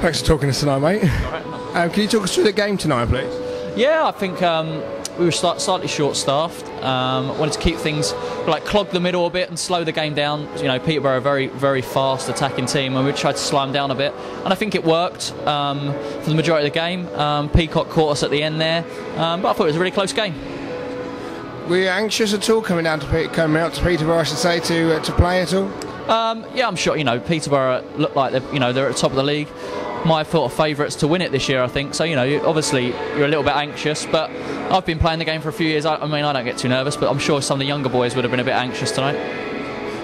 Thanks for talking to us tonight, mate. Um, can you talk us through the game tonight, please? Yeah, I think um, we were slight- slightly short-staffed. Um, wanted to keep things like clog the middle a bit and slow the game down. You know, Peterborough are a very, very fast attacking team, and we tried to slow them down a bit. And I think it worked um, for the majority of the game. Um, Peacock caught us at the end there, um, but I thought it was a really close game. Were you anxious at all coming down to Pe- coming out to Peterborough, I should say, to uh, to play at all? Um, yeah, I'm sure. You know, Peterborough look like they're you know they're at the top of the league. My sort of favourites to win it this year, I think. So you know, obviously you're a little bit anxious, but I've been playing the game for a few years. I, I mean, I don't get too nervous, but I'm sure some of the younger boys would have been a bit anxious tonight.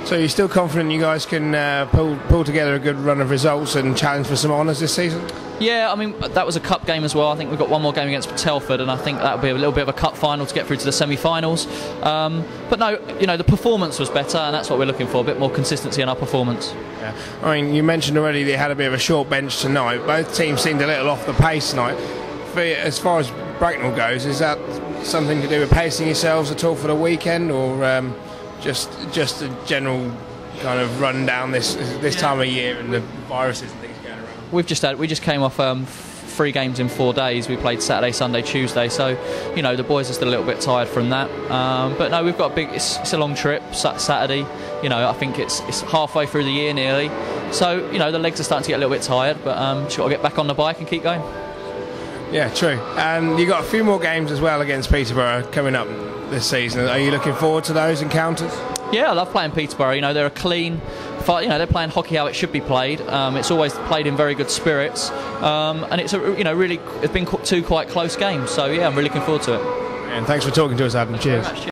So you're still confident you guys can uh, pull pull together a good run of results and challenge for some honours this season? Yeah, I mean that was a cup game as well. I think we've got one more game against Telford, and I think that'll be a little bit of a cup final to get through to the semi-finals. Um, but no, you know the performance was better, and that's what we're looking for—a bit more consistency in our performance. Yeah. I mean, you mentioned already they had a bit of a short bench tonight. Both teams seemed a little off the pace tonight. For, as far as Bracknell goes, is that something to do with pacing yourselves at all for the weekend, or um, just just a general kind of run down this this time of year and the viruses and things going around? We've just had we just came off um, three games in four days. We played Saturday, Sunday, Tuesday, so you know the boys are still a little bit tired from that. Um, but no, we've got a big. It's, it's a long trip. Saturday, you know, I think it's it's halfway through the year nearly. So you know the legs are starting to get a little bit tired, but um, just got to get back on the bike and keep going. Yeah, true. And you got a few more games as well against Peterborough coming up this season. Are you looking forward to those encounters? Yeah, I love playing Peterborough. You know, they're a clean, you know, they're playing hockey how it should be played. Um, it's always played in very good spirits, um, and it's a, you know, really, it's been two quite close games. So yeah, I'm really looking forward to it. And thanks for talking to us, Adam. Cheers. Very much.